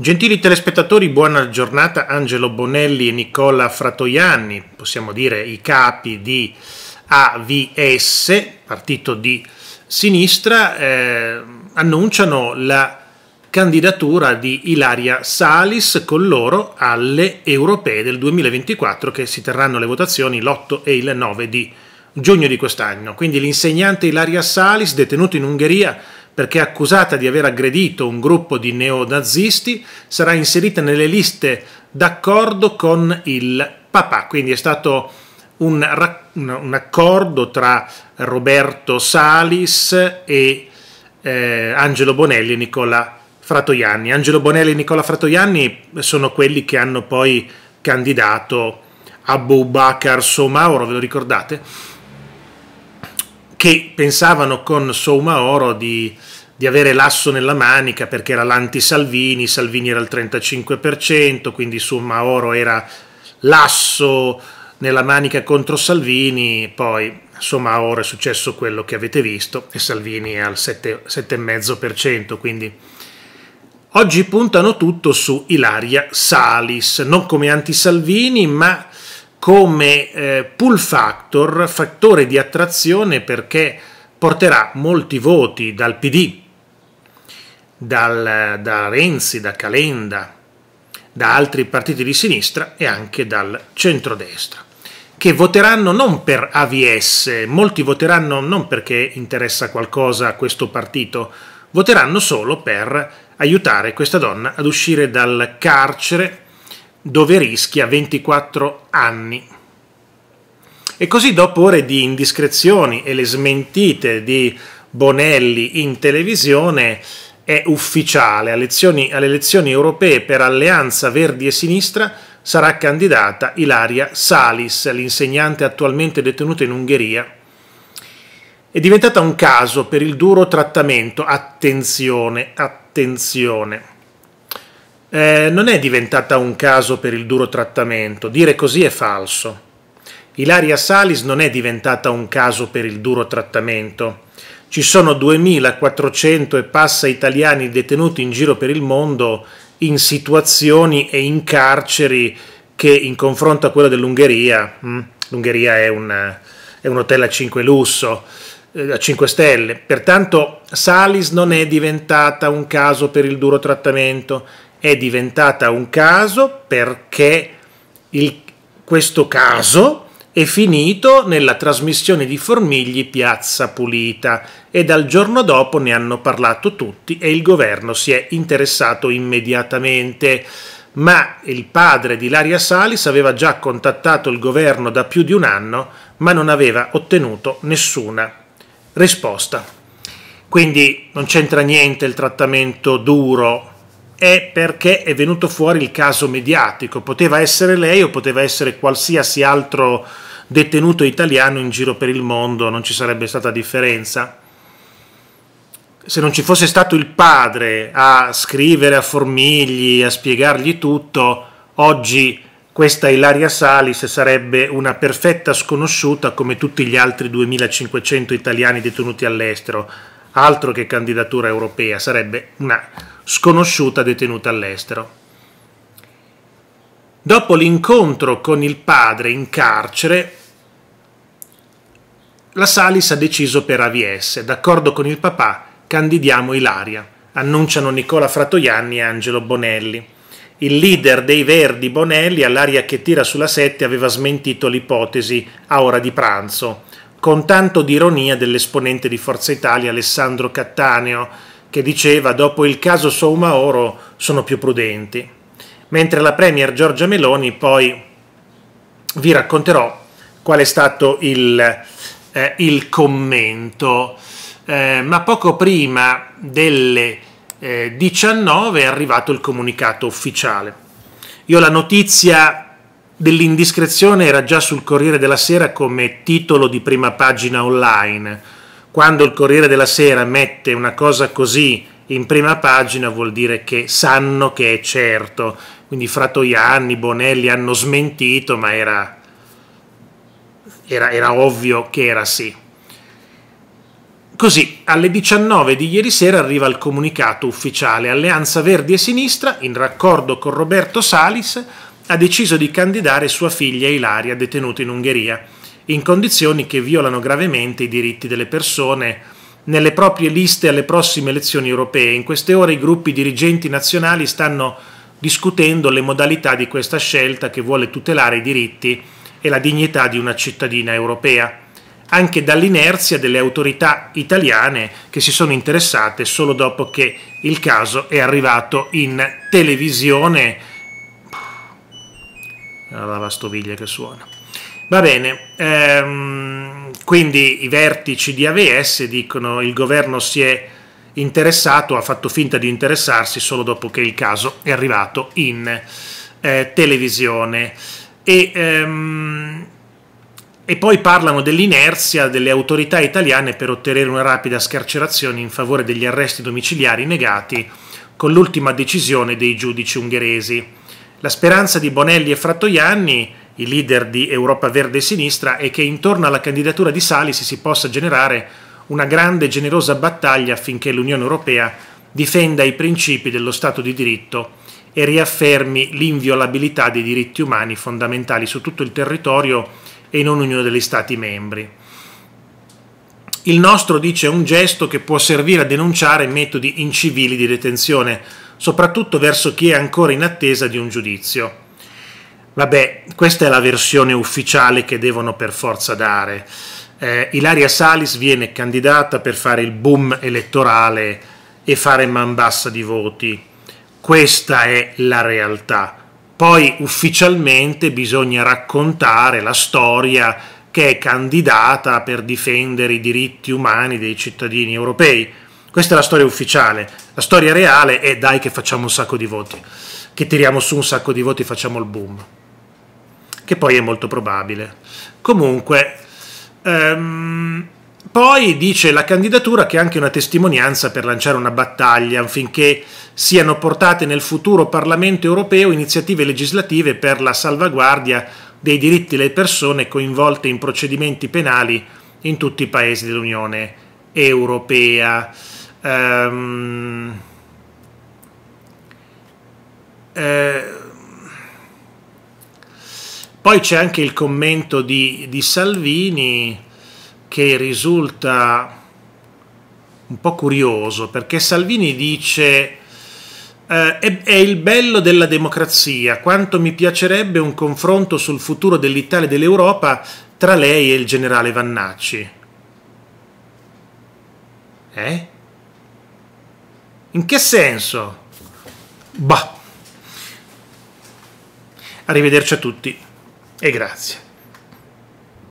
Gentili telespettatori, buona giornata. Angelo Bonelli e Nicola Fratoianni, possiamo dire i capi di AVS, partito di sinistra, eh, annunciano la candidatura di Ilaria Salis con loro alle europee del 2024 che si terranno le votazioni l'8 e il 9 di giugno di quest'anno. Quindi l'insegnante Ilaria Salis, detenuto in Ungheria, perché accusata di aver aggredito un gruppo di neonazisti, sarà inserita nelle liste d'accordo con il papà. Quindi è stato un, un accordo tra Roberto Salis e eh, Angelo Bonelli e Nicola Fratoianni. Angelo Bonelli e Nicola Fratoianni sono quelli che hanno poi candidato Abu Bakr Soumaoro, ve lo ricordate? Che pensavano con Soumaoro di di avere l'asso nella manica perché era l'anti-Salvini, Salvini era il 35%, quindi su Mauro era l'asso nella manica contro Salvini, poi insomma ora è successo quello che avete visto e Salvini è al 7,5%, quindi oggi puntano tutto su Ilaria Salis, non come anti-Salvini ma come eh, pull factor, fattore di attrazione perché porterà molti voti dal PD dal, da Renzi, da Calenda, da altri partiti di sinistra e anche dal centrodestra, che voteranno non per AVS, molti voteranno non perché interessa qualcosa a questo partito, voteranno solo per aiutare questa donna ad uscire dal carcere dove rischia 24 anni. E così dopo ore di indiscrezioni e le smentite di Bonelli in televisione, è ufficiale. Alle elezioni, alle elezioni europee per Alleanza Verdi e Sinistra sarà candidata Ilaria Salis, l'insegnante attualmente detenuta in Ungheria. È diventata un caso per il duro trattamento. Attenzione, attenzione. Eh, non è diventata un caso per il duro trattamento. Dire così è falso. Ilaria Salis non è diventata un caso per il duro trattamento ci sono 2400 e passa italiani detenuti in giro per il mondo in situazioni e in carceri che in confronto a quella dell'Ungheria, hm, l'Ungheria è un, è un, hotel a 5 lusso, eh, a 5 stelle, pertanto Salis non è diventata un caso per il duro trattamento, è diventata un caso perché il, questo caso è finito nella trasmissione di Formigli Piazza Pulita e dal giorno dopo ne hanno parlato tutti e il governo si è interessato immediatamente. Ma il padre di Laria Salis aveva già contattato il governo da più di un anno, ma non aveva ottenuto nessuna risposta. Quindi non c'entra niente il trattamento duro è perché è venuto fuori il caso mediatico. Poteva essere lei o poteva essere qualsiasi altro detenuto italiano in giro per il mondo, non ci sarebbe stata differenza. Se non ci fosse stato il padre a scrivere a Formigli, a spiegargli tutto, oggi questa Ilaria Salis sarebbe una perfetta sconosciuta come tutti gli altri 2500 italiani detenuti all'estero, altro che candidatura europea, sarebbe una sconosciuta detenuta all'estero. Dopo l'incontro con il padre in carcere, la Salis ha deciso per AVS, d'accordo con il papà, candidiamo Ilaria, annunciano Nicola Fratoianni e Angelo Bonelli. Il leader dei Verdi, Bonelli, all'aria che tira sulla sette, aveva smentito l'ipotesi a ora di pranzo, con tanto di ironia dell'esponente di Forza Italia Alessandro Cattaneo, che diceva dopo il caso Soumaoro sono più prudenti. Mentre la Premier Giorgia Meloni poi vi racconterò qual è stato il eh, il commento, eh, ma poco prima delle eh, 19 è arrivato il comunicato ufficiale. Io la notizia dell'indiscrezione era già sul Corriere della Sera come titolo di prima pagina online. Quando il Corriere della Sera mette una cosa così in prima pagina vuol dire che sanno che è certo. Quindi Fratoianni, Bonelli hanno smentito, ma era era, era ovvio che era sì. Così, alle 19 di ieri sera arriva il comunicato ufficiale. Alleanza Verdi e Sinistra, in raccordo con Roberto Salis, ha deciso di candidare sua figlia Ilaria, detenuta in Ungheria, in condizioni che violano gravemente i diritti delle persone nelle proprie liste alle prossime elezioni europee. In queste ore i gruppi dirigenti nazionali stanno discutendo le modalità di questa scelta che vuole tutelare i diritti e la dignità di una cittadina europea, anche dall'inerzia delle autorità italiane che si sono interessate solo dopo che il caso è arrivato in televisione. La lavastoviglie che suona. Va bene, ehm, quindi i vertici di AVS dicono il governo si è interessato, ha fatto finta di interessarsi solo dopo che il caso è arrivato in eh, televisione. E, ehm, e poi parlano dell'inerzia delle autorità italiane per ottenere una rapida scarcerazione in favore degli arresti domiciliari negati con l'ultima decisione dei giudici ungheresi. La speranza di Bonelli e Frattoianni i leader di Europa Verde e Sinistra è che intorno alla candidatura di Salis si possa generare una grande e generosa battaglia affinché l'Unione Europea difenda i principi dello Stato di diritto e riaffermi l'inviolabilità dei diritti umani fondamentali su tutto il territorio e in ognuno degli Stati membri. Il nostro dice è un gesto che può servire a denunciare metodi incivili di detenzione, soprattutto verso chi è ancora in attesa di un giudizio. Vabbè, questa è la versione ufficiale che devono per forza dare. Eh, Ilaria Salis viene candidata per fare il boom elettorale e fare man bassa di voti. Questa è la realtà. Poi ufficialmente bisogna raccontare la storia che è candidata per difendere i diritti umani dei cittadini europei. Questa è la storia ufficiale. La storia reale è dai che facciamo un sacco di voti, che tiriamo su un sacco di voti e facciamo il boom che poi è molto probabile. Comunque, ehm, poi dice la candidatura che è anche una testimonianza per lanciare una battaglia affinché siano portate nel futuro Parlamento europeo iniziative legislative per la salvaguardia dei diritti delle persone coinvolte in procedimenti penali in tutti i paesi dell'Unione Europea. Um, eh, poi c'è anche il commento di, di Salvini che risulta un po' curioso perché Salvini dice eh, è, è, il bello della democrazia, quanto mi piacerebbe un confronto sul futuro dell'Italia e dell'Europa tra lei e il generale Vannacci. Eh? In che senso? Bah. Arrivederci a tutti e grazie.